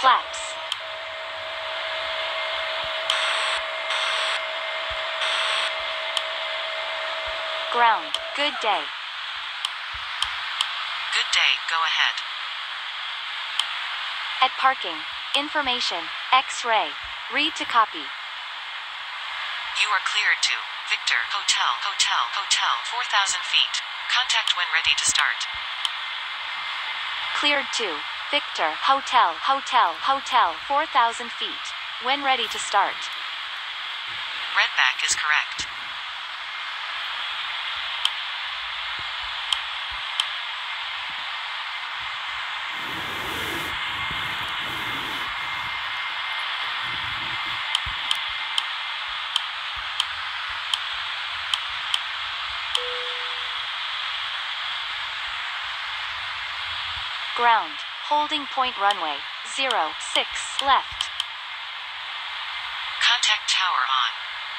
Flaps. Ground. Good day. Good day, go ahead. At parking. Information. X-ray. Read to copy. You are cleared to Victor Hotel Hotel Hotel 4000 feet. Contact when ready to start. Cleared to Victor Hotel Hotel Hotel 4000 feet. When ready to start. Readback is correct. Ground. Holding point runway. 06 left. Contact tower on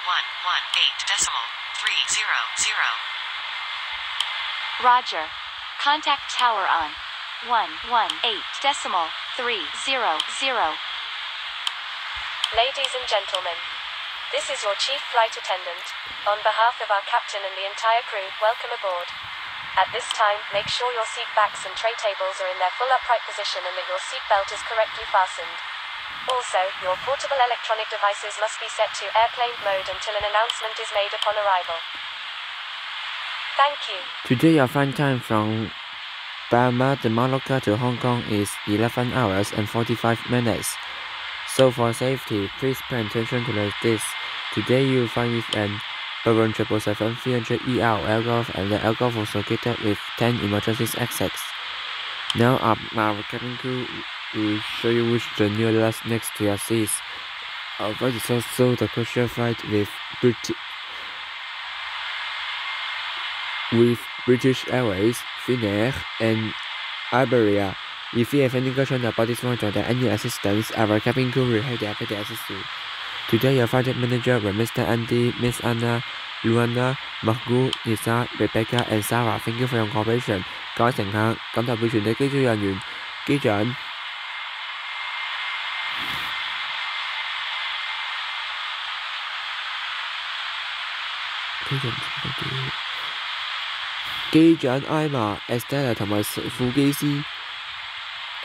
118 decimal 300. Roger. Contact tower on 118 decimal 300. Ladies and gentlemen, this is your chief flight attendant. On behalf of our captain and the entire crew, welcome aboard. At this time, make sure your seat backs and tray tables are in their full upright position and that your seat belt is correctly fastened. Also, your portable electronic devices must be set to airplane mode until an announcement is made upon arrival. Thank you. Today your flight time from Palma de Mallorca to Hong Kong is 11 hours and 45 minutes. So for safety, please pay attention to this. Today you find with an Boeing 777-300ER aircraft and the aircraft was located with 10 emergency exits. Now our, our cabin crew will show you which the nearest next to your seats. Our flight is also the crucial flight with British with British Airways, Finnair, and Iberia. If you have any question about this one or any assistance, our cabin crew will happy to assist you. Today, your project manager were Mr. Andy, Miss Anna, Luana, Margot, Lisa, Rebecca, and Sarah. Thank you for your cooperation. Có chẳng hạn, cảm tạ buổi truyền tới ký chủ đoàn nguyện, ký trưởng. Ký trưởng, ký trưởng ai mà Esther là thằng mà phụ kỹ sư.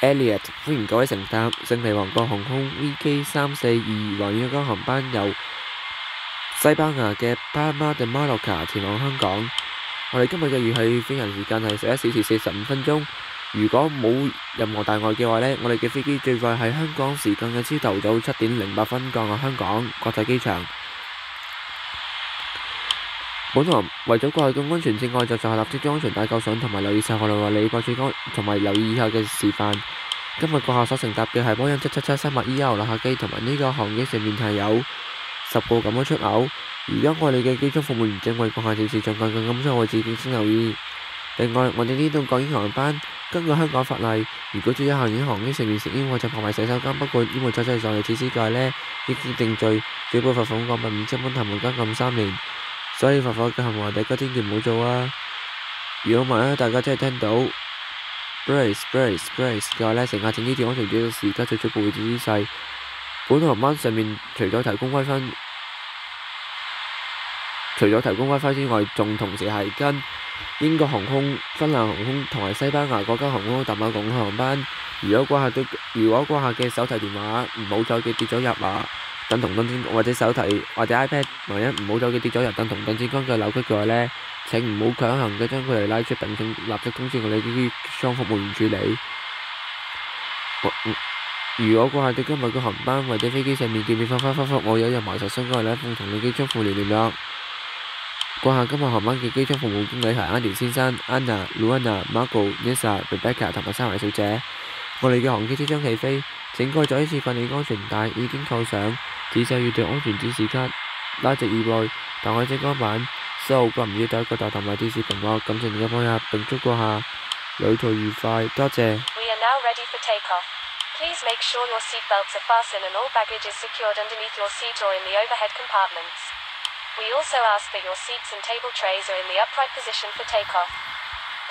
Elliot，歡迎各位乘搭勝利皇國航空 VK 三四二環宇間航班由西班牙嘅巴馬 de Mallorca 前往香港。我哋今日嘅預計飛行時間係十一小時四十五分鐘。如果冇任何大礙嘅話呢，我哋嘅飛機最快喺香港時間嘅朝頭早七點零八分降落香港國際機場。本行為咗過去嘅安全之外，就在下立即将安全带扣上，同埋留意晒我哋話你掛住安，同埋留意以下嘅示范。今日閣下所乘搭嘅系波音七七七三百 ER 旅客机，同埋呢个航机上面系有十個咁样出口。而家我哋嘅机舱服務員正為閣下展示進近嘅咁所位置，敬請留意。另外，我哋呢度港英航班根据香港法例，如果住喺行影航機上面食煙或者旁埋洗手间，不過煙霧走在上嚟此之外呢，已經定罪，最高罚款港幣五千蚊同埋监禁三年。所以罰款嘅行為，大家千祈唔好做啊！如果萬一大家真係聽到 brace brace brace 嘅話咧，乘客請依照安全指示，加採取保護姿勢。本航班上面除咗提供 WiFi，除咗提供 WiFi 之外，仲同時係跟英國航空、芬蘭航空同埋西班牙嗰間航空搭埋共航班。如果顧客對如果顧客嘅手提電話唔好彩嘅跌咗入啊！等同等尖或者手提或者 iPad，萬一唔好走嘅跌咗入等同等尖光嘅扭曲嘅話呢，請唔好強行嘅將佢哋拉出，並請立即通知我哋機艙服務員處理。如果顧客對今日嘅航班或者飛機上面見面發發發發，我有任何受傷嘅話呢，歡迎同你機艙服務員聯絡。顧客今日航班嘅機艙服務經理係 Andy 先生、Anna、Luana、Marco、Nessa、Rebecca 同埋三位小姐。我哋嘅航機即將起飛，請蓋再一次發你安全帶已經扣上。仔細閱讀安全指示卡，拉直耳背，打開遮光板，收好個唔要第一個大同埋電視屏幕，感謝您嘅配合，並祝閣下旅途愉快，多謝。We are now ready for takeoff. Please make sure your seat belts are fastened and all baggage is secured underneath your seat or in the overhead compartments. We also ask that your seats and table trays are in the upright position for takeoff.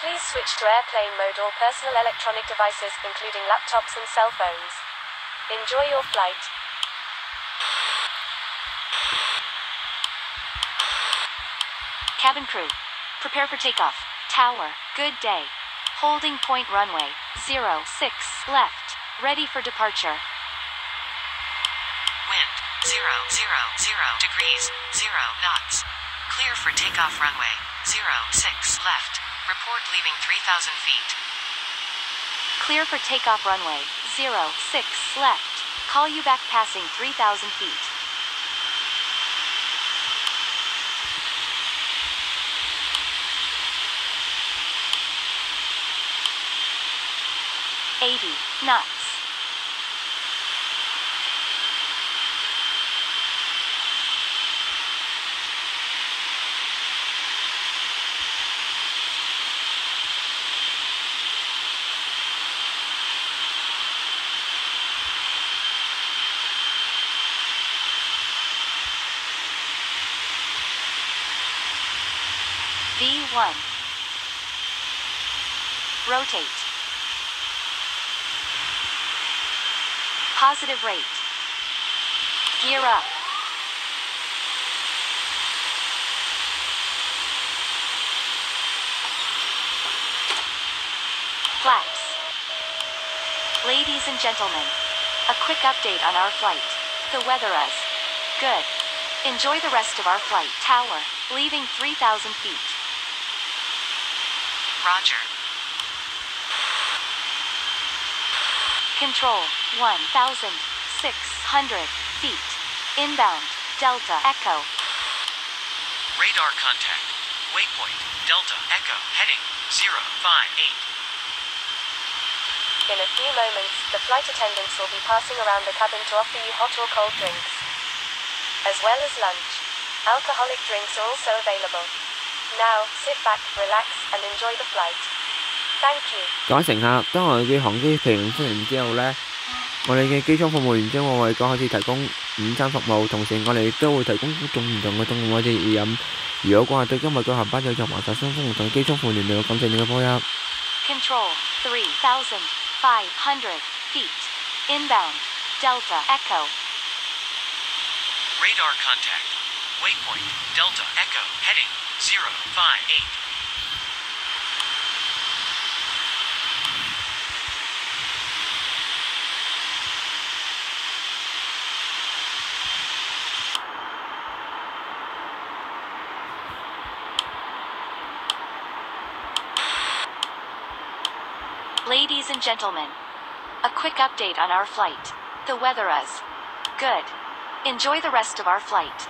Please switch to airplane mode all personal electronic devices, including laptops and cell phones. Enjoy your flight. Cabin crew. Prepare for takeoff. Tower. Good day. Holding point runway. 06 left. Ready for departure. Wind 0, 0, 0 degrees, 0 knots. Clear for takeoff runway 0, 6 left. Report leaving 3,000 feet. Clear for takeoff runway 06 left. Call you back passing 3,000 feet. Eighty knots. V1. Rotate. Positive rate. Gear up. Flaps. Ladies and gentlemen, a quick update on our flight. The weather is good. Enjoy the rest of our flight. Tower, leaving 3,000 feet. Roger. Control, 1,600 feet. Inbound, Delta Echo. Radar contact. Waypoint Delta Echo heading 058. In a few moments, the flight attendants will be passing around the cabin to offer you hot or cold drinks, as well as lunch. Alcoholic drinks are also available. Now, sit back, relax, and enjoy the flight. Thank you. 各位乘客，当我哋嘅航机平稳飞行之后呢， 我哋嘅機艙服務員將會為各位開始提供午餐服務，同時我哋亦都會提供各種唔同嘅凍或者熱飲。如果各位對今日嘅航班有任何查詢，歡迎同機艙服務員聯絡，感謝你嘅配合。Control, 3,500 feet. Inbound, Delta Echo. Radar contact. Waypoint Delta Echo heading 058. Ladies and gentlemen, a quick update on our flight. The weather is good. Enjoy the rest of our flight.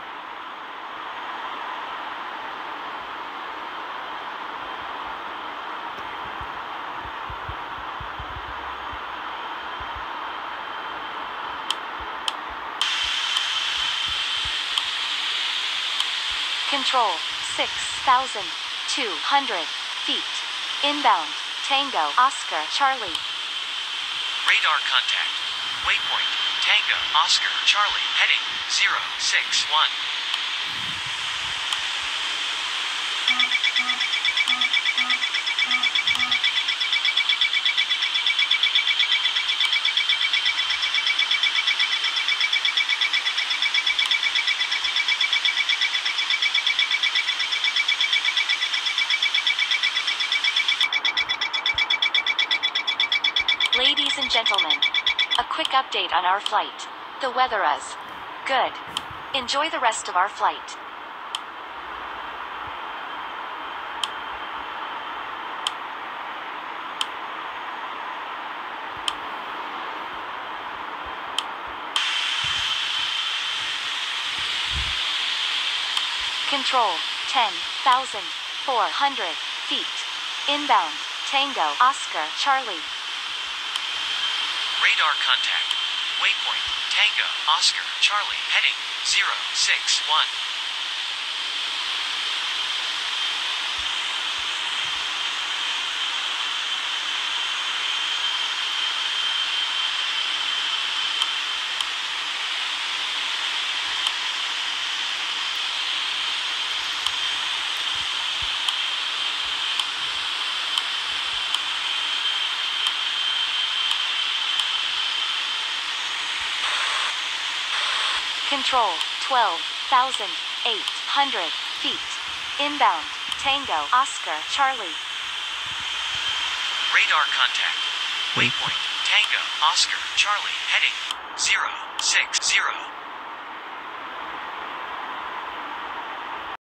Control 6,200 feet. Inbound, Tango, Oscar, Charlie. Radar contact. Waypoint Tango Oscar Charlie heading 061. And gentlemen, a quick update on our flight. The weather is good. Enjoy the rest of our flight. Control 10,400 feet. Inbound, Tango, Oscar, Charlie. Radar contact. Waypoint Tango Oscar Charlie heading 061. Control 12,800 feet. Inbound. Tango Oscar Charlie. Radar contact. Waypoint. Tango. Oscar. Charlie. Heading. 060.